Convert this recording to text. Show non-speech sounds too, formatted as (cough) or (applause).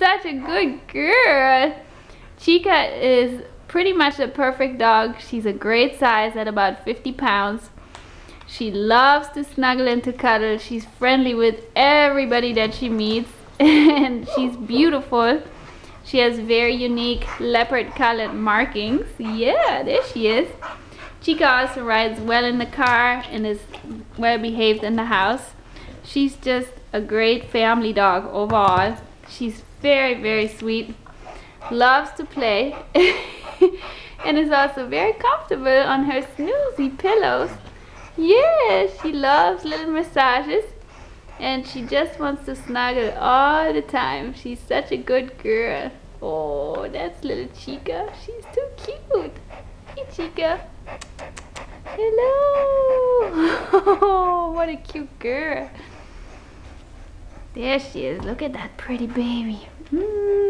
such a good girl. Chica is pretty much a perfect dog. She's a great size at about 50 pounds. She loves to snuggle and to cuddle. She's friendly with everybody that she meets. (laughs) and she's beautiful. She has very unique leopard colored markings. Yeah, there she is. Chica also rides well in the car and is well behaved in the house. She's just a great family dog overall. She's very, very sweet. Loves to play. (laughs) and is also very comfortable on her snoozy pillows. Yeah, she loves little massages. And she just wants to snuggle all the time. She's such a good girl. Oh, that's little Chica. She's too cute. Hey, Chica. Hello. (laughs) Oh, what a cute girl. There she is. Look at that pretty baby. Mm.